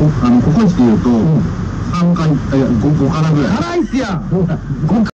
こあのココイチでいうと3回いや 5, 5からぐらい。辛いっすやん。5